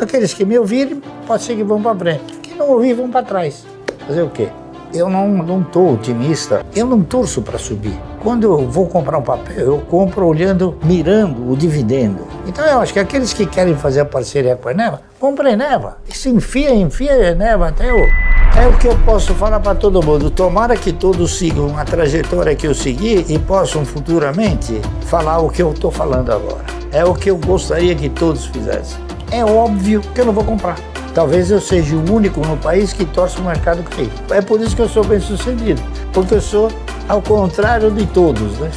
Aqueles que me ouvirem, pode ser que vão para frente. Que não ouvir, vão para trás. Fazer o quê? Eu não não estou otimista, eu não torço para subir. Quando eu vou comprar um papel, eu compro olhando, mirando o dividendo. Então eu acho que aqueles que querem fazer a parceria com a Eneva, compra a Eneva. Se enfia, enfia a Eneva até o. É o que eu posso falar para todo mundo. Tomara que todos sigam a trajetória que eu segui e possam futuramente falar o que eu estou falando agora. É o que eu gostaria que todos fizessem. É óbvio que eu não vou comprar. Talvez eu seja o único no país que torce o mercado cair. É por isso que eu sou bem sucedido, porque eu sou ao contrário de todos. Né?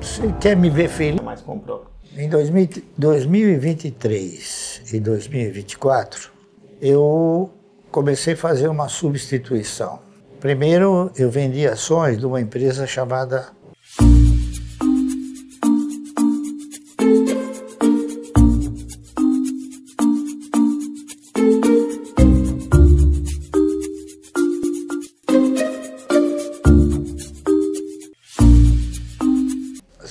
Você quer me ver feliz? Mas comprou. Em 2023 e 2024, eu comecei a fazer uma substituição. Primeiro, eu vendi ações de uma empresa chamada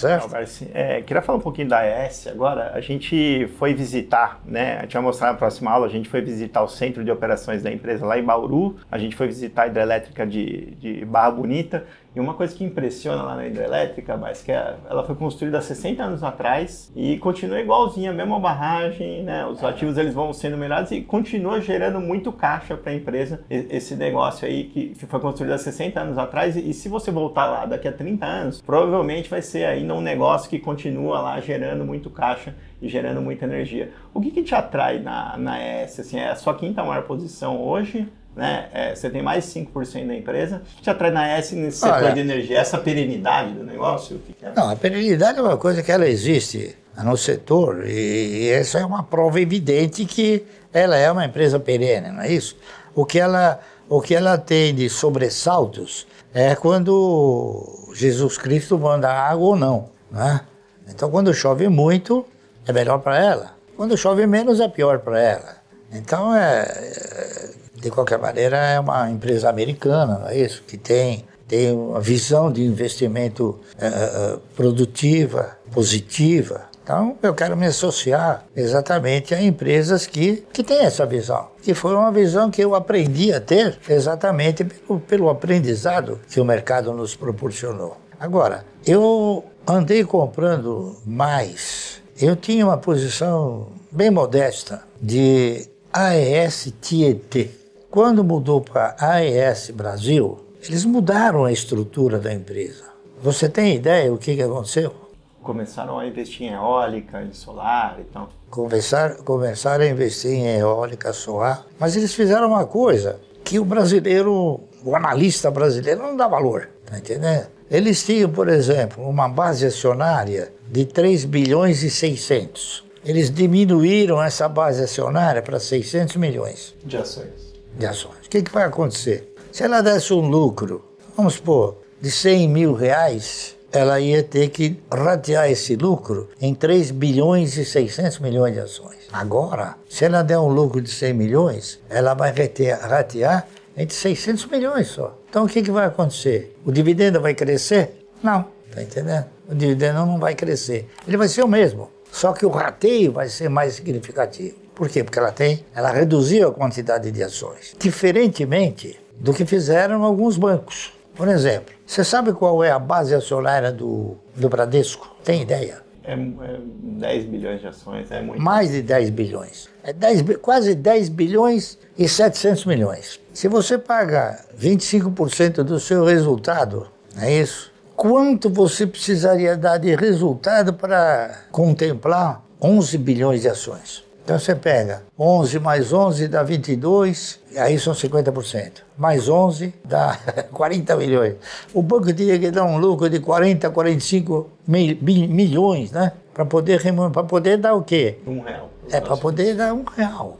certo? É, queria falar um pouquinho da AES agora. A gente foi visitar, né? Gente vai mostrar na próxima aula. A gente foi visitar o centro de operações da empresa lá em Bauru. A gente foi visitar a hidrelétrica de, de Barra Bonita. E uma coisa que impressiona lá na hidrelétrica, mas que é, ela foi construída há 60 anos atrás e continua igualzinha, a mesma barragem, né? Os ativos eles vão sendo melhorados e continua gerando muito caixa para a empresa esse negócio aí que foi construído há 60 anos atrás e, se você voltar lá daqui a 30 anos, provavelmente vai ser ainda um negócio que continua lá gerando muito caixa e gerando muita energia. O que, que te atrai na, na S? Assim, é a sua quinta maior posição hoje? Né? É, você tem mais de 5% da empresa, te atrai na S nesse setor Olha, de energia, essa perenidade do negócio? É? Não, a perenidade é uma coisa que ela existe no setor e, e essa é uma prova evidente que ela é uma empresa perene, não é isso? O que ela, o que ela tem de sobressaltos é quando Jesus Cristo manda água ou não, né? Então, quando chove muito, é melhor para ela. Quando chove menos, é pior para ela. Então, é, é de qualquer maneira, é uma empresa americana, não é isso? Que tem, tem uma visão de investimento uh, produtiva, positiva. Então, eu quero me associar exatamente a empresas que, que têm essa visão. Que foi uma visão que eu aprendi a ter exatamente pelo, pelo aprendizado que o mercado nos proporcionou. Agora, eu andei comprando mais. Eu tinha uma posição bem modesta de AES Tietê. Quando mudou para a AES Brasil, eles mudaram a estrutura da empresa. Você tem ideia o que, que aconteceu? Começaram a investir em eólica, em solar e tal. Começar, começaram a investir em eólica, solar, mas eles fizeram uma coisa que o brasileiro, o analista brasileiro não dá valor, tá entendendo? Eles tinham, por exemplo, uma base acionária de 3 bilhões e 600. Eles diminuíram essa base acionária para 600 milhões. De ações de ações. O que, que vai acontecer? Se ela desse um lucro, vamos supor, de 100 mil reais, ela ia ter que ratear esse lucro em 3 bilhões e 600 milhões de ações. Agora, se ela der um lucro de 100 milhões, ela vai ratear entre 600 milhões só. Então o que, que vai acontecer? O dividendo vai crescer? Não, tá entendendo? O dividendo não vai crescer. Ele vai ser o mesmo, só que o rateio vai ser mais significativo. Por quê? Porque ela tem, ela reduziu a quantidade de ações, diferentemente do que fizeram alguns bancos. Por exemplo, você sabe qual é a base acionária do, do Bradesco? Tem ideia? É, é 10 bilhões de ações, é muito. Mais de 10 bilhões. É 10, quase 10 bilhões e 700 milhões. Se você paga 25% do seu resultado, é isso? Quanto você precisaria dar de resultado para contemplar 11 bilhões de ações? Então você pega 11 mais 11 dá 22, e aí são 50%. Mais 11 dá 40 milhões. O banco teria que dar um lucro de 40, 45 mil, milhões, né? Para poder, para poder dar o quê? Um real. É, para poder dar um real.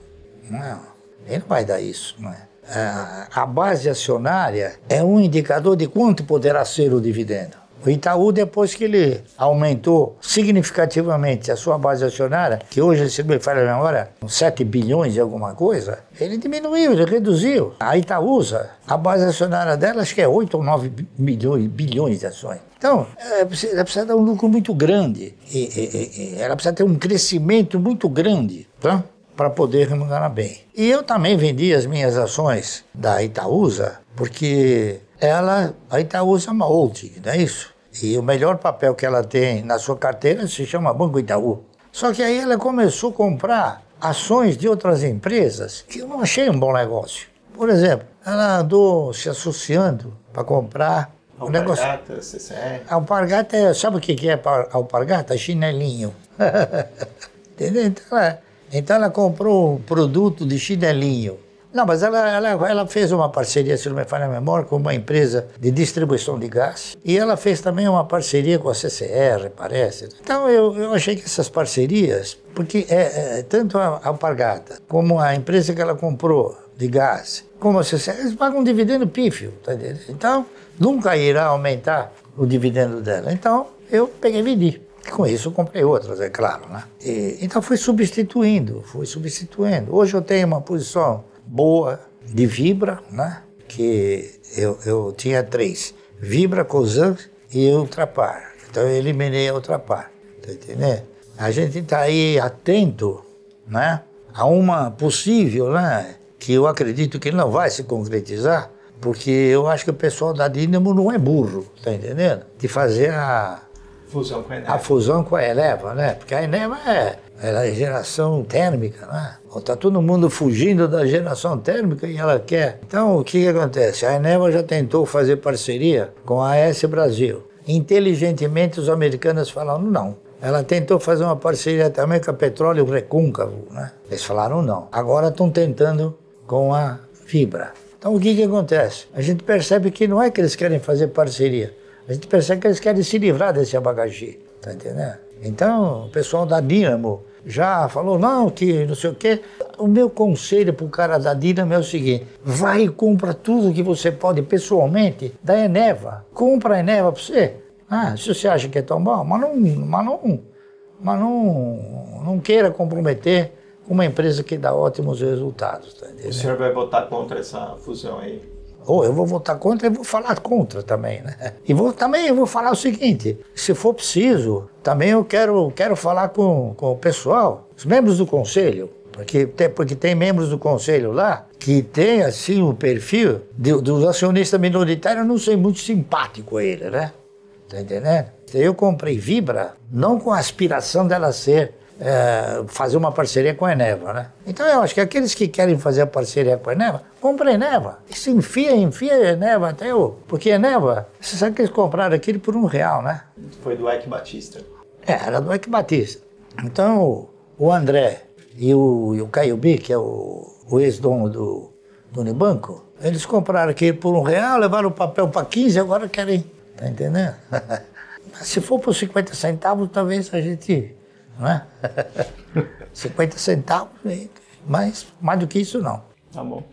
Não, ele não vai dar isso, não é? A base acionária é um indicador de quanto poderá ser o dividendo. O Itaú, depois que ele aumentou significativamente a sua base acionária, que hoje, se me falha a memória, 7 bilhões de alguma coisa, ele diminuiu, ele reduziu. A Itaúsa, a base acionária dela, acho que é 8 ou 9 milhões, bilhões de ações. Então, ela precisa, ela precisa dar um lucro muito grande. E, e, e, ela precisa ter um crescimento muito grande. Tá? para poder remunerar bem. E eu também vendi as minhas ações da Itaúsa, porque ela, a Itaúsa é uma holding, não é isso? E o melhor papel que ela tem na sua carteira se chama Banco Itaú. Só que aí ela começou a comprar ações de outras empresas que eu não achei um bom negócio. Por exemplo, ela andou se associando para comprar um negócio. CCR. Alpargata, é, sabe o que é alpargata? Chinelinho. Entendeu? Então ela, então ela comprou um produto de chinelinho. Não, mas ela, ela, ela fez uma parceria, se não me falha a memória, com uma empresa de distribuição de gás. E ela fez também uma parceria com a CCR, parece. Então eu, eu achei que essas parcerias, porque é, é tanto a Alpargata como a empresa que ela comprou de gás, como a CCR, eles pagam um dividendo pífio, tá entendendo? Então nunca irá aumentar o dividendo dela. Então eu peguei e vendi. Com isso, eu comprei outras, é claro. Né? E, então, fui substituindo, fui substituindo. Hoje eu tenho uma posição boa de Vibra, né? que eu, eu tinha três: Vibra, Cosan e Ultrapar. Então, eu eliminei a Ultrapar. Tá entendendo? A gente está aí atento né? a uma possível, né? que eu acredito que não vai se concretizar, porque eu acho que o pessoal da Dínamo não é burro, tá entendendo? De fazer a Fusão com a Eneva. A fusão com a Eneva, né? Porque a Eneva é, é geração térmica, né? Está todo mundo fugindo da geração térmica e ela quer. Então, o que, que acontece? A Eneva já tentou fazer parceria com a AS Brasil. Inteligentemente, os americanos falaram não. Ela tentou fazer uma parceria também com a Petróleo Recôncavo, né? Eles falaram não. Agora estão tentando com a Fibra. Então, o que, que acontece? A gente percebe que não é que eles querem fazer parceria a gente percebe que eles querem se livrar desse abacaxi, tá entendendo? Então, o pessoal da Dínamo já falou, não, que não sei o quê. O meu conselho para o cara da Dínamo é o seguinte, vai e compra tudo que você pode pessoalmente da Eneva. Compra a Eneva para você. Ah, se você acha que é tão bom, mas não, mas não, mas não, não queira comprometer com uma empresa que dá ótimos resultados. Tá o senhor vai votar contra essa fusão aí? Ou eu vou votar contra e vou falar contra também, né? E vou, também eu vou falar o seguinte, se for preciso, também eu quero, quero falar com, com o pessoal, os membros do conselho, porque tem, porque tem membros do conselho lá que tem assim o perfil de, dos acionistas minoritários, não sei muito simpático a ele, né? Tá entendendo? Eu comprei Vibra não com a aspiração dela ser é, fazer uma parceria com a Eneva, né? Então eu acho que aqueles que querem fazer a parceria com a Eneva, compra a Eneva. E se enfia, enfia a Eneva até o... Porque a Eneva, você sabe que eles compraram aquilo por um real, né? Foi do Ike Batista. É, era do Ike Batista. Então o André e o, e o Caio B, que é o, o ex-dono do, do Unibanco, eles compraram aquilo por um real, levaram o papel para 15, agora querem... Tá entendendo? se for por 50 centavos, talvez a gente não é? 50 centavos, mas mais do que isso não. Tá bom.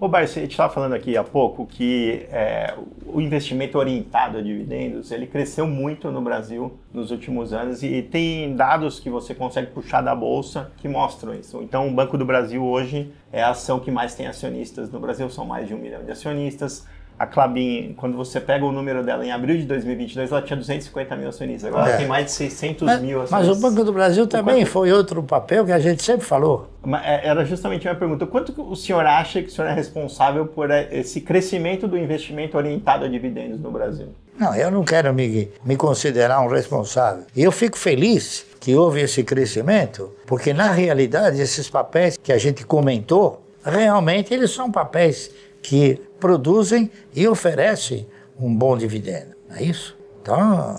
Ô, Barça, a gente estava falando aqui há pouco que é, o investimento orientado a dividendos, ele cresceu muito no Brasil nos últimos anos e tem dados que você consegue puxar da bolsa que mostram isso. Então, o Banco do Brasil hoje é a ação que mais tem acionistas no Brasil, são mais de um milhão de acionistas a Clabin, quando você pega o número dela em abril de 2022, ela tinha 250 mil acionistas. Agora é. tem mais de 600 mas, mil acionistas. Mas o Banco do Brasil também quanto... foi outro papel que a gente sempre falou. É, era justamente a minha pergunta. Quanto o senhor acha que o senhor é responsável por é, esse crescimento do investimento orientado a dividendos no Brasil? Não, eu não quero me, me considerar um responsável. E eu fico feliz que houve esse crescimento, porque na realidade esses papéis que a gente comentou, realmente eles são papéis que produzem e oferecem um bom dividendo. Não é isso? Então,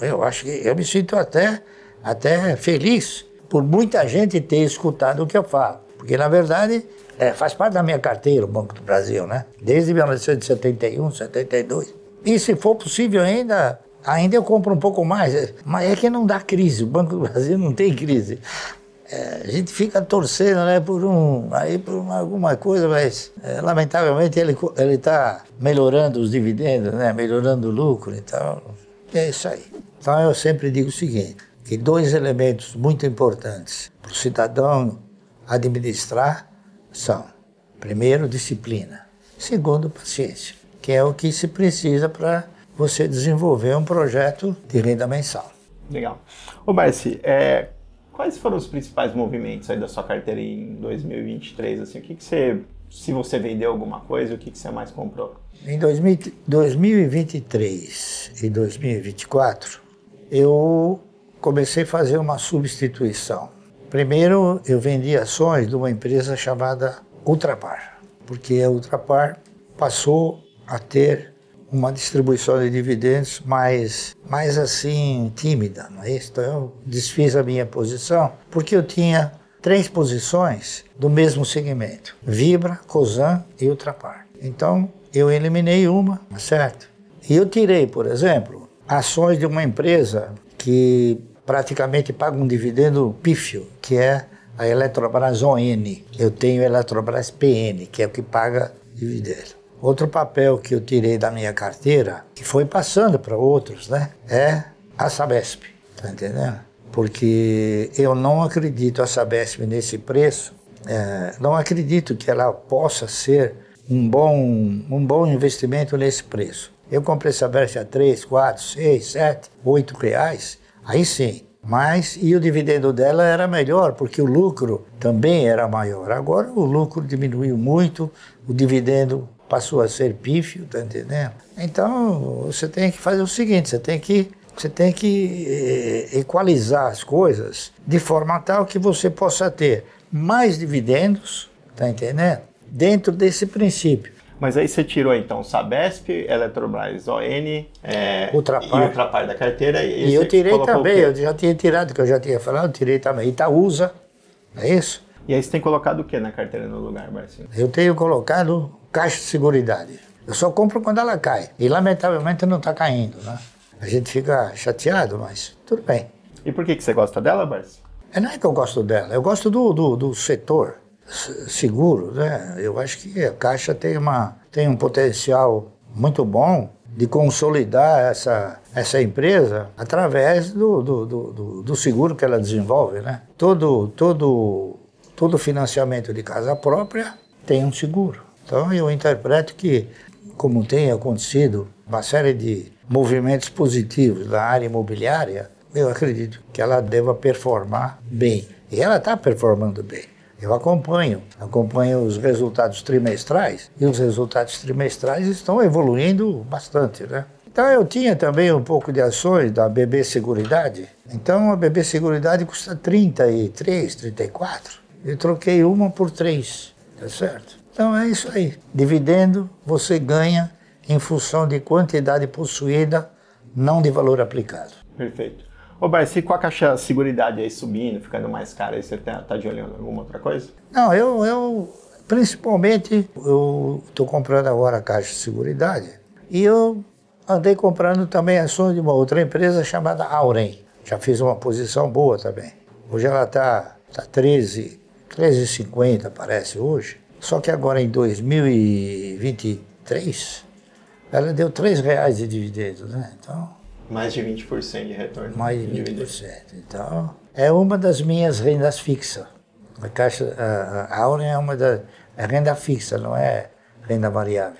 eu acho que eu me sinto até, até feliz por muita gente ter escutado o que eu falo. Porque, na verdade, é, faz parte da minha carteira o Banco do Brasil, né? Desde 1971, 72. E se for possível ainda, ainda eu compro um pouco mais. Mas é que não dá crise, o Banco do Brasil não tem crise é, a gente fica torcendo né, por, um, aí por uma, alguma coisa, mas é, lamentavelmente ele está melhorando os dividendos, né, melhorando o lucro, então é isso aí. Então eu sempre digo o seguinte, que dois elementos muito importantes para o cidadão administrar são, primeiro, disciplina, segundo, paciência, que é o que se precisa para você desenvolver um projeto de renda mensal. Legal. Ô Barsi, é, quais foram os principais movimentos aí da sua carteira em 2023? Assim, o que, que você, se você vendeu alguma coisa, o que, que você mais comprou? Em 2023 e 2024, eu comecei a fazer uma substituição. Primeiro, eu vendi ações de uma empresa chamada Ultrapar, porque a Ultrapar passou a ter uma distribuição de dividendos mais, mais assim tímida, não é isso? Então eu desfiz a minha posição porque eu tinha três posições do mesmo segmento: Vibra, Cosan e Ultrapar. Então eu eliminei uma, certo? E eu tirei, por exemplo, ações de uma empresa que praticamente paga um dividendo pífio, que é a Eletrobras ON. Eu tenho Eletrobras PN, que é o que paga dividendo. Outro papel que eu tirei da minha carteira, que foi passando para outros, né, é a Sabesp, tá entendendo? Porque eu não acredito a Sabesp nesse preço, é, não acredito que ela possa ser um bom, um bom investimento nesse preço. Eu comprei Sabesp a 3, 4, 6, 7, 8 reais, aí sim. Mas, e o dividendo dela era melhor, porque o lucro também era maior. Agora o lucro diminuiu muito, o dividendo passou a ser pífio, tá entendendo? Então você tem que fazer o seguinte, você tem que você tem que eh, equalizar as coisas de forma tal que você possa ter mais dividendos, tá entendendo? Dentro desse princípio. Mas aí você tirou então Sabesp, Eletrobras, ON é, Ultrapar. e Ultrapar da carteira. E, e eu tirei também, eu já tinha tirado, que eu já tinha falado, eu tirei também Itaúsa, é isso? E aí você tem colocado o que na carteira no lugar, Marcinho? Eu tenho colocado Caixa de Seguridade. Eu só compro quando ela cai. E lamentavelmente não está caindo, né? A gente fica chateado, mas tudo bem. E por que, que você gosta dela, Barça? É, não é que eu gosto dela, eu gosto do, do, do setor seguro, né? Eu acho que a Caixa tem, uma, tem um potencial muito bom de consolidar essa, essa empresa através do, do, do, do, seguro que ela desenvolve, né? Todo, todo, todo financiamento de casa própria tem um seguro. Então eu interpreto que, como tem acontecido uma série de movimentos positivos na área imobiliária, eu acredito que ela deva performar bem. E ela está performando bem. Eu acompanho, acompanho os resultados trimestrais e os resultados trimestrais estão evoluindo bastante, né? Então eu tinha também um pouco de ações da BB Seguridade. Então a BB Seguridade custa 33, 34. Eu troquei uma por três, tá certo? Então é isso aí. Dividendo você ganha em função de quantidade possuída, não de valor aplicado. Perfeito. Ô, Barci, com a caixa seguridade aí subindo, ficando mais cara, aí você tá, tá de olho em alguma outra coisa? Não, eu, eu principalmente, eu estou comprando agora a caixa de seguridade e eu andei comprando também ações de uma outra empresa chamada Aurem. Já fiz uma posição boa também. Hoje ela está tá 13, 13,50 parece hoje. Só que agora em 2023, ela deu 3 reais de dividendos, né? Então, mais de 20% de retorno. Mais de 20%. De então, é uma das minhas rendas fixas. A Caixa a, a Aurea é uma da é renda fixa, não é renda variável.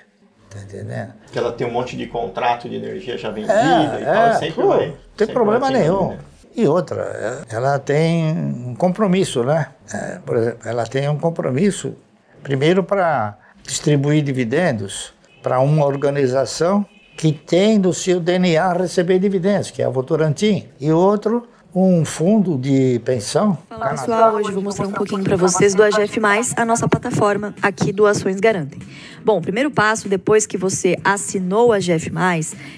Tá entendendo? Que ela tem um monte de contrato de energia já vendida é, e tal, é, sempre pô, vai. Não tem problema nenhum. E outra, ela tem um compromisso, né? É, por exemplo, ela tem um compromisso Primeiro, para distribuir dividendos para uma organização que tem no seu DNA receber dividendos, que é a Votorantim. E outro, um fundo de pensão. Olá pessoal, hoje vou mostrar um pouquinho para vocês do AGF+, a nossa plataforma aqui do Ações Garantem. Bom, o primeiro passo depois que você assinou o AGF+,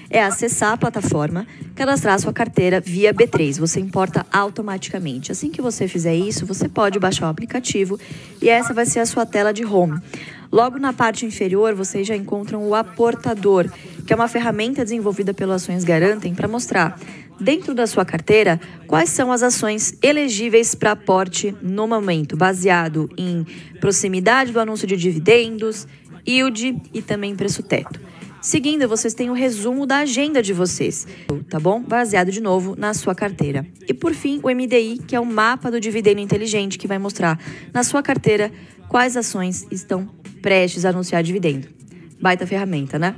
é acessar a plataforma, cadastrar sua carteira via B3. Você importa automaticamente. Assim que você fizer isso, você pode baixar o aplicativo e essa vai ser a sua tela de home. Logo na parte inferior, vocês já encontram o aportador, que é uma ferramenta desenvolvida pelo Ações Garantem para mostrar dentro da sua carteira quais são as ações elegíveis para aporte no momento, baseado em proximidade do anúncio de dividendos, yield e também preço teto. Seguindo, vocês têm o resumo da agenda de vocês, tá bom? Baseado de novo na sua carteira. E por fim, o MDI, que é o mapa do dividendo inteligente, que vai mostrar na sua carteira quais ações estão prestes a anunciar dividendo. Baita ferramenta, né?